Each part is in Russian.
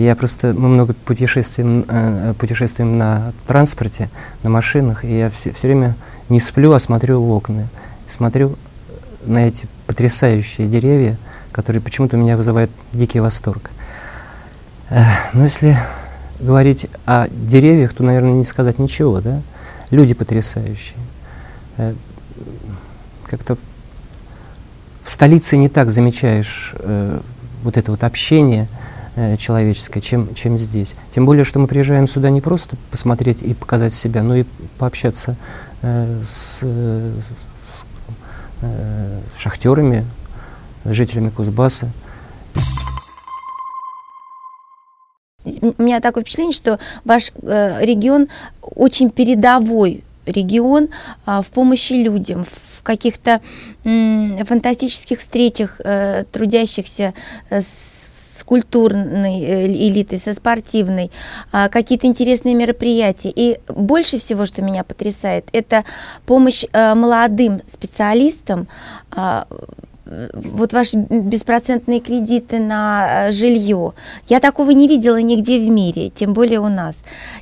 Я просто, мы много путешествуем, э, путешествуем на транспорте, на машинах, и я все, все время не сплю, а смотрю в окна. Смотрю на эти потрясающие деревья, которые почему-то меня вызывают дикий восторг. Э, но если говорить о деревьях, то, наверное, не сказать ничего, да? Люди потрясающие. Э, как-то в столице не так замечаешь э, вот это вот общение э, человеческое, чем, чем здесь. Тем более, что мы приезжаем сюда не просто посмотреть и показать себя, но и пообщаться э, с, э, с э, шахтерами, жителями Кузбасса. У меня такое впечатление, что ваш э, регион очень передовой регион а, в помощи людям, в каких-то фантастических встречах э, трудящихся э, с культурной э, элитой, со спортивной, а, какие-то интересные мероприятия. И больше всего, что меня потрясает, это помощь молодым специалистам а, вот ваши беспроцентные кредиты на э, жилье. Я такого не видела нигде в мире, тем более у нас.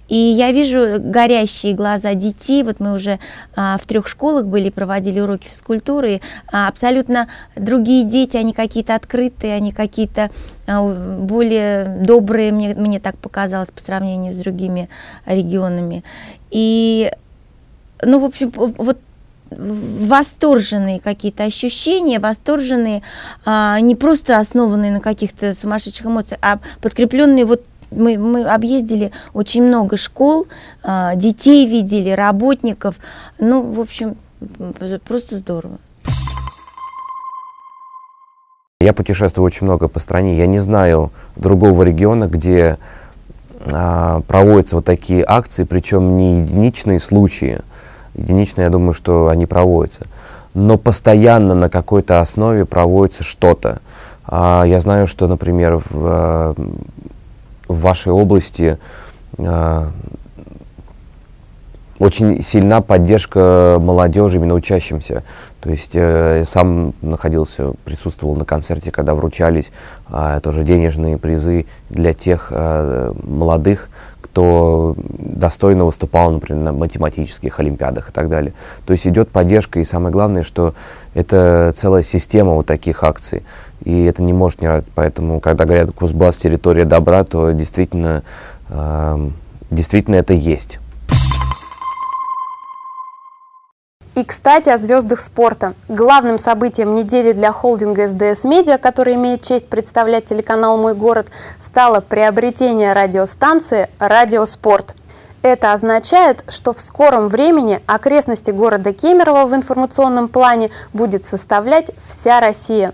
И я вижу горящие глаза детей. Вот мы уже а, в трех школах были, проводили уроки физкультуры. А, абсолютно другие дети, они какие-то открытые, они какие-то а, более добрые, мне, мне так показалось, по сравнению с другими регионами. И ну, в общем, вот восторженные какие-то ощущения, восторженные, а, не просто основанные на каких-то сумасшедших эмоциях, а подкрепленные. Вот мы, мы объездили очень много школ, а, детей видели, работников, ну, в общем, просто здорово. Я путешествую очень много по стране, я не знаю другого региона, где а, проводятся вот такие акции, причем не единичные случаи, единично, я думаю, что они проводятся. Но постоянно на какой-то основе проводится что-то. А, я знаю, что, например, в, э, в вашей области а, очень сильна поддержка молодежи, именно учащимся. То есть э, сам находился, присутствовал на концерте, когда вручались э, тоже денежные призы для тех э, молодых, кто достойно выступал, например, на математических олимпиадах и так далее. То есть идет поддержка, и самое главное, что это целая система вот таких акций, и это не может не радовать. Поэтому, когда говорят Кузбасс территория добра, то действительно, э, действительно это есть. И, кстати, о звездах спорта. Главным событием недели для холдинга СДС Медиа, который имеет честь представлять телеканал «Мой город», стало приобретение радиостанции «Радиоспорт». Это означает, что в скором времени окрестности города Кемерово в информационном плане будет составлять вся Россия.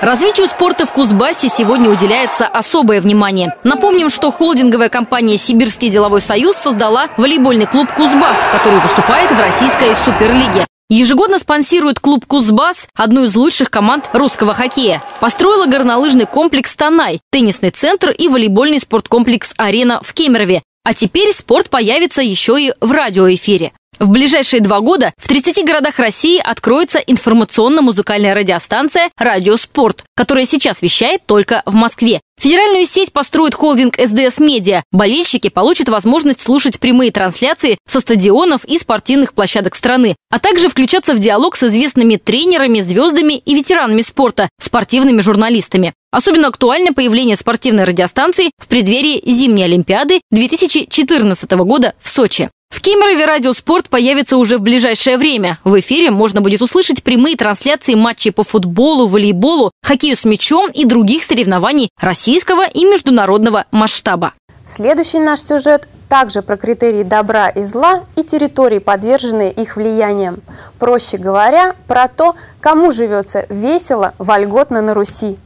Развитию спорта в Кузбассе сегодня уделяется особое внимание. Напомним, что холдинговая компания «Сибирский деловой союз» создала волейбольный клуб «Кузбасс», который выступает в российской суперлиге. Ежегодно спонсирует клуб «Кузбасс», одну из лучших команд русского хоккея. Построила горнолыжный комплекс «Танай», теннисный центр и волейбольный спорткомплекс «Арена» в Кемерове. А теперь спорт появится еще и в радиоэфире. В ближайшие два года в 30 городах России откроется информационно-музыкальная радиостанция «Радио Спорт», которая сейчас вещает только в Москве. Федеральную сеть построит холдинг СДС Медиа. Болельщики получат возможность слушать прямые трансляции со стадионов и спортивных площадок страны, а также включаться в диалог с известными тренерами, звездами и ветеранами спорта, спортивными журналистами. Особенно актуально появление спортивной радиостанции в преддверии зимней Олимпиады 2014 года в Сочи. В Кемерове радиоспорт появится уже в ближайшее время. В эфире можно будет услышать прямые трансляции матчей по футболу, волейболу, хоккею с мячом и других соревнований российского и международного масштаба. Следующий наш сюжет также про критерии добра и зла и территории, подверженные их влиянием. Проще говоря, про то, кому живется весело, вольготно на Руси.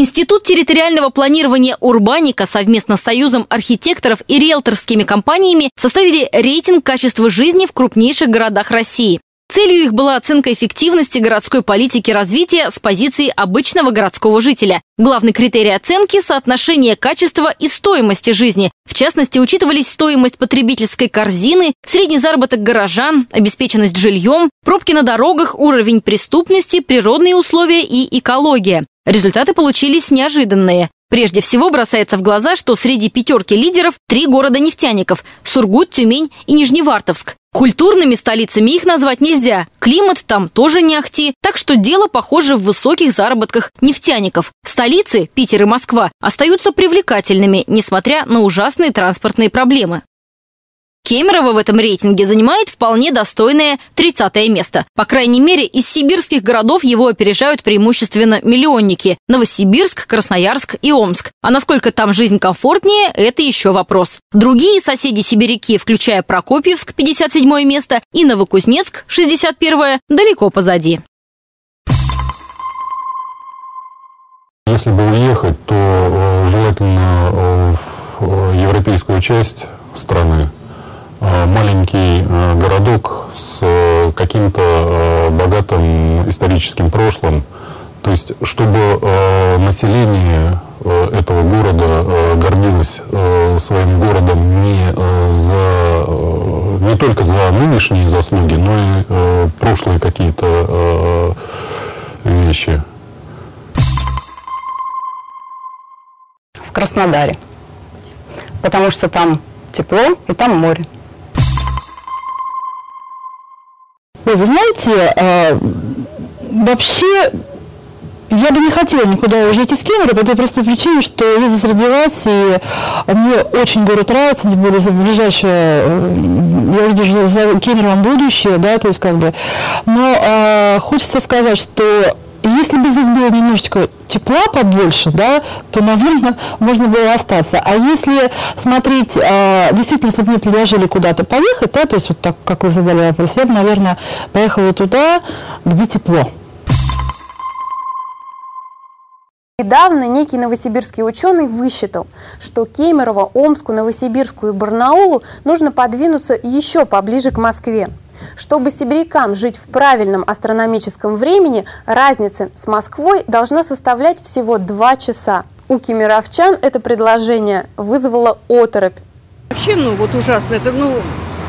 Институт территориального планирования «Урбаника» совместно с Союзом архитекторов и риэлторскими компаниями составили рейтинг качества жизни в крупнейших городах России. Целью их была оценка эффективности городской политики развития с позиции обычного городского жителя. Главный критерий оценки – соотношение качества и стоимости жизни. В частности, учитывались стоимость потребительской корзины, средний заработок горожан, обеспеченность жильем, пробки на дорогах, уровень преступности, природные условия и экология. Результаты получились неожиданные. Прежде всего бросается в глаза, что среди пятерки лидеров три города-нефтяников – Сургут, Тюмень и Нижневартовск. Культурными столицами их назвать нельзя. Климат там тоже не ахти, так что дело похоже в высоких заработках нефтяников. Столицы, Питер и Москва, остаются привлекательными, несмотря на ужасные транспортные проблемы. Кемерово в этом рейтинге занимает вполне достойное 30 место. По крайней мере, из сибирских городов его опережают преимущественно миллионники – Новосибирск, Красноярск и Омск. А насколько там жизнь комфортнее – это еще вопрос. Другие соседи-сибиряки, включая Прокопьевск, 57 место, и Новокузнецк, 61 далеко позади. Если бы уехать, то э, желательно э, в э, европейскую часть страны, маленький э, городок с э, каким-то богатым историческим прошлым. То есть, чтобы население этого города гордилось своим городом не, за, не только за нынешние заслуги, но и прошлые какие-то вещи. В Краснодаре. Потому что там тепло и там море. Ой, вы знаете, э, вообще я бы не хотела никуда уезжать из Кемера по той простой причине, что я здесь родилась, и мне очень город нравится, тем более за ближайшее, я вижу за Кемеровым будущее, да, то есть как бы, но э, хочется сказать, что если бы здесь было немножечко тепла побольше, да, то, наверное, можно было остаться. А если смотреть, э, действительно, если бы мне предложили куда-то поехать, да, то есть вот так, как вы задали вопрос, я бы, наверное, поехала туда, где тепло. Недавно некий новосибирский ученый высчитал, что Кемерово, Омску, Новосибирску и Барнаулу нужно подвинуться еще поближе к Москве. Чтобы сибирякам жить в правильном астрономическом времени, разница с Москвой должна составлять всего два часа. У кемеровчан это предложение вызвало оторопь. Вообще, ну вот ужасно. Это, ну,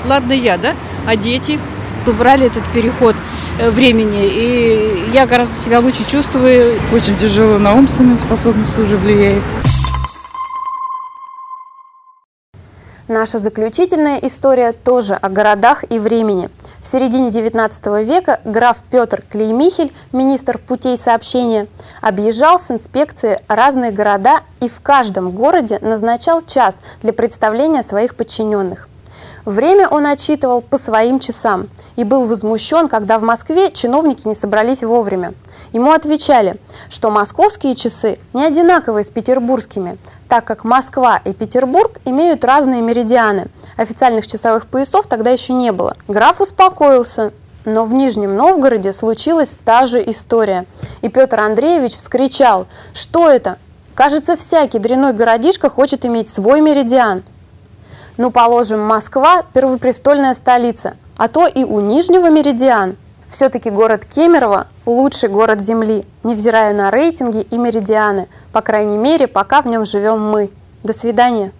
ладно я, да, а дети убрали этот переход э, времени, и я гораздо себя лучше чувствую. Очень тяжело на умственные способности уже влияет. Наша заключительная история тоже о городах и времени. В середине XIX века граф Петр Клеймихель, министр путей сообщения, объезжал с инспекцией разные города и в каждом городе назначал час для представления своих подчиненных. Время он отчитывал по своим часам и был возмущен, когда в Москве чиновники не собрались вовремя. Ему отвечали, что московские часы не одинаковые с петербургскими, так как Москва и Петербург имеют разные меридианы. Официальных часовых поясов тогда еще не было. Граф успокоился, но в Нижнем Новгороде случилась та же история. И Петр Андреевич вскричал, что это? Кажется, всякий дряной городишко хочет иметь свой меридиан. Ну, положим, Москва – первопрестольная столица, а то и у Нижнего меридиан – все-таки город Кемерово – лучший город Земли, невзирая на рейтинги и меридианы, по крайней мере, пока в нем живем мы. До свидания.